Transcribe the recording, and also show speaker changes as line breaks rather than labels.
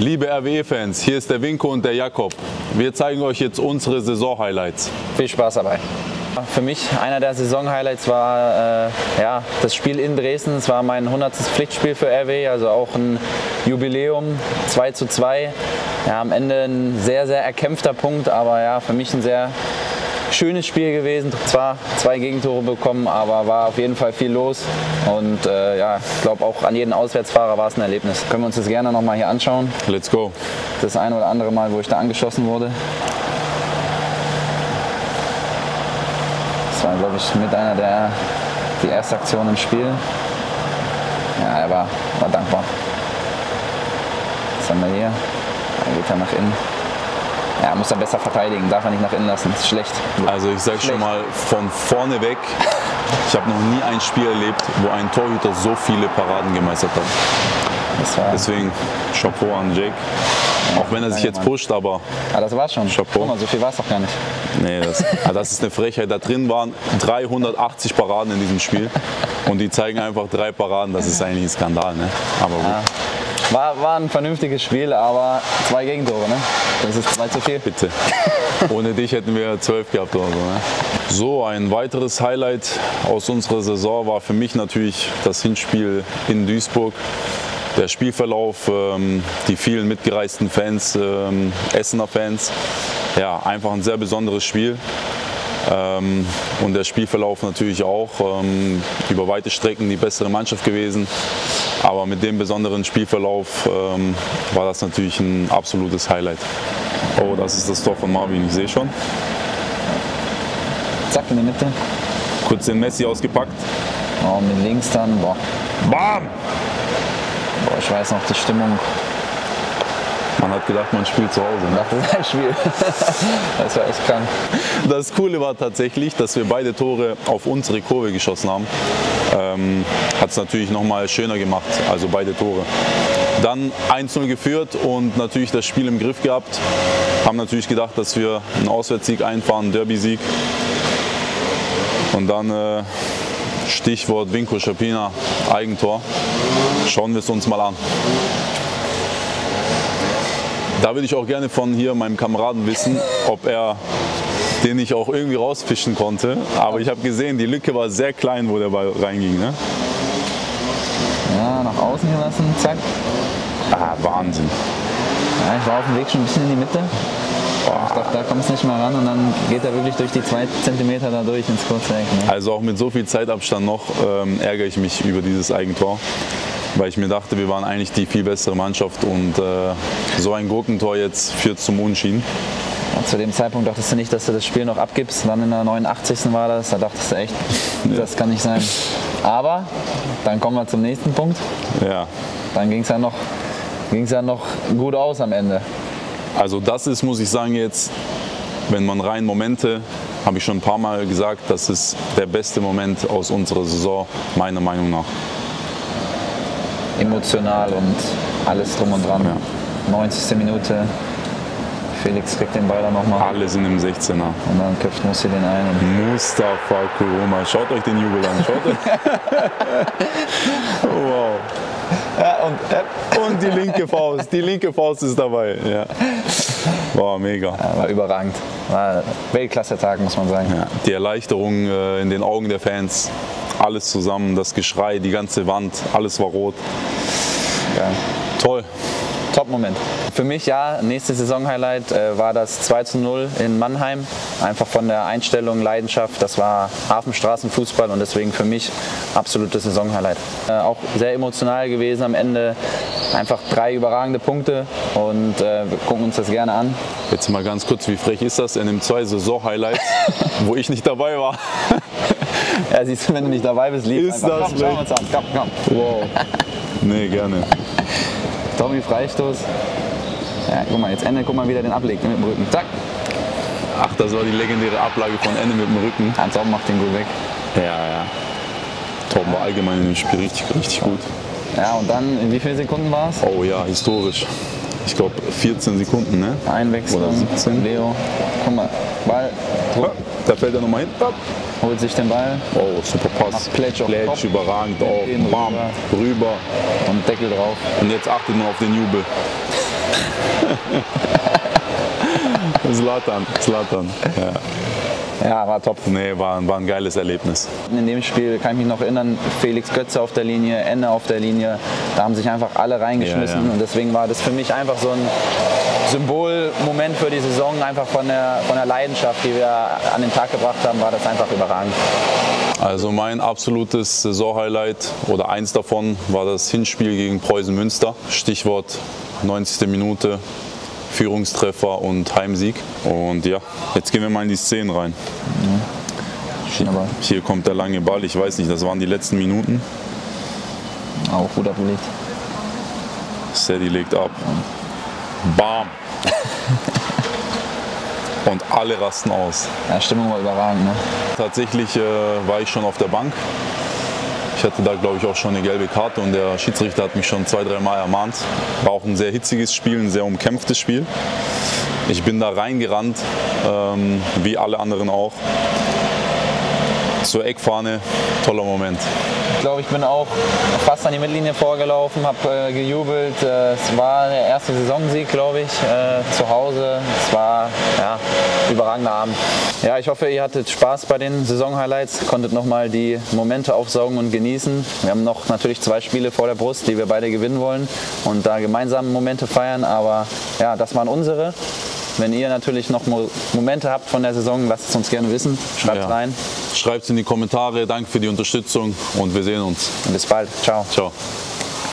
Liebe RWE-Fans, hier ist der Winko und der Jakob. Wir zeigen euch jetzt unsere Saison-Highlights.
Viel Spaß dabei. Für mich einer der Saison-Highlights war äh, ja, das Spiel in Dresden. Es war mein 100. Pflichtspiel für RW, also auch ein Jubiläum, 2 zu 2. Ja, am Ende ein sehr, sehr erkämpfter Punkt, aber ja, für mich ein sehr schönes Spiel gewesen. Zwar zwei Gegentore bekommen, aber war auf jeden Fall viel los. Und äh, ja, ich glaube auch an jeden Auswärtsfahrer war es ein Erlebnis. Können wir uns das gerne nochmal hier anschauen.
Let's go.
Das eine oder andere Mal, wo ich da angeschossen wurde. Das war, glaube ich, mit einer der die erste Aktion im Spiel. Ja, er war, war dankbar. Was haben wir hier? Dann geht er nach innen. Ja, muss er besser verteidigen, darf er nicht nach innen lassen. Das ist schlecht.
Also ich sage schon mal von vorne weg, ich habe noch nie ein Spiel erlebt, wo ein Torhüter so viele Paraden gemeistert hat. Deswegen Chapeau an Jake. Auch wenn er sich jetzt pusht, aber
ah, das war's schon.
Chapeau.
Guck mal, so viel war es doch gar nicht.
nee, das, ah, das ist eine Frechheit. Da drin waren 380 Paraden in diesem Spiel und die zeigen einfach drei Paraden. Das ist eigentlich ein Skandal. Ne? Aber gut.
Ja. War, war ein vernünftiges Spiel, aber zwei Gegentore, ne? Das ist zwei zu viel.
Bitte. Ohne dich hätten wir zwölf gehabt oder so. Ne? So, ein weiteres Highlight aus unserer Saison war für mich natürlich das Hinspiel in Duisburg. Der Spielverlauf, ähm, die vielen mitgereisten Fans, ähm, Essener Fans. Ja, einfach ein sehr besonderes Spiel. Ähm, und der Spielverlauf natürlich auch. Ähm, über weite Strecken die bessere Mannschaft gewesen. Aber mit dem besonderen Spielverlauf ähm, war das natürlich ein absolutes Highlight. Oh, das ist das Tor von Marvin, ich sehe schon.
Zack in die Mitte.
Kurz den Messi ausgepackt.
Oh, mit links dann. Boah.
Bam!
Boah, ich weiß noch die Stimmung.
Man hat gedacht, man spielt zu Hause. Ne?
Nach dem Spiel. das war echt krank.
Das Coole war tatsächlich, dass wir beide Tore auf unsere Kurve geschossen haben. Ähm, Hat es natürlich nochmal schöner gemacht, also beide Tore. Dann 1-0 geführt und natürlich das Spiel im Griff gehabt. Haben natürlich gedacht, dass wir einen Auswärtssieg einfahren, einen Derby-Sieg. Und dann äh, Stichwort Vinko Schapina, Eigentor. Schauen wir es uns mal an. Da würde ich auch gerne von hier meinem Kameraden wissen, ob er den ich auch irgendwie rausfischen konnte. Aber ich habe gesehen, die Lücke war sehr klein, wo der Ball reinging. Ne?
Ja, nach außen gelassen. Zack.
Ah, Wahnsinn.
Ja, ich war auf dem Weg schon ein bisschen in die Mitte. Ich dachte, da kommst du nicht mehr ran und dann geht er wirklich durch die zwei Zentimeter da durch ins kurze Eck. Ne?
Also auch mit so viel Zeitabstand noch ähm, ärgere ich mich über dieses Eigentor. Weil ich mir dachte, wir waren eigentlich die viel bessere Mannschaft und äh, so ein Gurkentor jetzt führt zum Unschieden.
Ja, zu dem Zeitpunkt dachtest du nicht, dass du das Spiel noch abgibst. Dann in der 89. war das, da dachtest du echt, das kann nicht sein. Aber dann kommen wir zum nächsten Punkt.
Ja,
Dann ging es ja, noch- ging's ja noch gut aus am Ende.
also das ist, muss ich sagen, jetzt, wenn man rein Momente, habe ich schon ein paar Mal gesagt, das ist der beste Moment aus unserer Saison, meiner Meinung nach.
Emotional und alles drum und dran. 90. Minute. Felix kriegt den Ball dann nochmal
Alle sind im 16er.
und dann köpft Mussi den ein.
Mustafa Kuruma, schaut euch den Jubel an, schaut euch. wow.
ja, und
Und die linke Faust, die linke Faust ist dabei. Ja. War mega.
Ja, war überragend. War Weltklasse-Tag, muss man sagen.
Ja, die Erleichterung äh, in den Augen der Fans, alles zusammen, das Geschrei, die ganze Wand, alles war rot.
Geil.
Toll.
Top-Moment. Für mich ja, nächstes Saison-Highlight äh, war das 2 zu 0 in Mannheim. Einfach von der Einstellung, Leidenschaft. Das war Hafenstraßenfußball und deswegen für mich absolutes Saison-Highlight. Äh, auch sehr emotional gewesen am Ende. Einfach drei überragende Punkte und äh, wir gucken uns das gerne an.
Jetzt mal ganz kurz, wie frech ist das? Er nimmt zwei Saison-Highlights, wo ich nicht dabei war.
Ja, siehst du, wenn du nicht dabei bist, lieb
Ist
einfach.
das
komm, schauen wir uns an. Komm, komm.
Wow. Nee, gerne.
Tommy Freistoß. Ja, guck mal, jetzt Ende, guck mal, wie der den ablegt mit dem Rücken. Zack.
Ach, das war die legendäre Ablage von Ende mit dem Rücken.
Hans Oben macht den gut weg.
Ja, ja. Torben war allgemein in dem Spiel richtig, richtig gut.
Ja, und dann, in wie vielen Sekunden war es?
Oh ja, historisch. Ich glaube 14 Sekunden, ne?
Einwechslung.
Oder 17.
Leo. Guck mal, Ball.
Ja, Da fällt er nochmal hin.
Holt sich den Ball
Oh, super Pass.
Plätsch auf Kopf.
überragend auch.
Den
Bam, rüber.
und Deckel drauf.
Und jetzt achtet mal auf den Jubel. Zlatan, Zlatan. Ja.
Ja, war top.
Nee, war, war ein geiles Erlebnis.
In dem Spiel kann ich mich noch erinnern, Felix Götze auf der Linie, Enne auf der Linie. Da haben sich einfach alle reingeschmissen.
Ja, ja.
Und deswegen war das für mich einfach so ein Symbolmoment für die Saison. Einfach von der, von der Leidenschaft, die wir an den Tag gebracht haben, war das einfach überragend.
Also mein absolutes Saisonhighlight oder eins davon war das Hinspiel gegen Preußen Münster. Stichwort 90. Minute, Führungstreffer und Heimsieg. Und ja, jetzt gehen wir mal in die Szenen rein.
Ball.
Hier kommt der lange Ball, ich weiß nicht, das waren die letzten Minuten.
Auch gut abgelegt.
Sadie legt ab. Bam! Und alle rasten aus.
Ja, Stimmung war überragend. Ne?
Tatsächlich äh, war ich schon auf der Bank. Ich hatte da, glaube ich, auch schon eine gelbe Karte und der Schiedsrichter hat mich schon zwei, drei Mal ermahnt. War auch ein sehr hitziges Spiel, ein sehr umkämpftes Spiel. Ich bin da reingerannt, ähm, wie alle anderen auch. Zur Eckfahne, toller Moment.
Ich glaube, ich bin auch fast an die Mittellinie vorgelaufen, habe äh, gejubelt. Äh, es war der erste Saisonsieg, glaube ich, äh, zu Hause. Es war überragender Abend. Ja, ich hoffe, ihr hattet Spaß bei den Saisonhighlights, konntet nochmal die Momente aufsaugen und genießen. Wir haben noch natürlich zwei Spiele vor der Brust, die wir beide gewinnen wollen und da gemeinsam Momente feiern. Aber ja, das waren unsere. Wenn ihr natürlich noch Mo Momente habt von der Saison, lasst es uns gerne wissen. Schreibt
Ja.
rein.
Schreibt es in die Kommentare. Danke für die Unterstützung und wir sehen uns.
Bis bald. Ciao.
Ciao.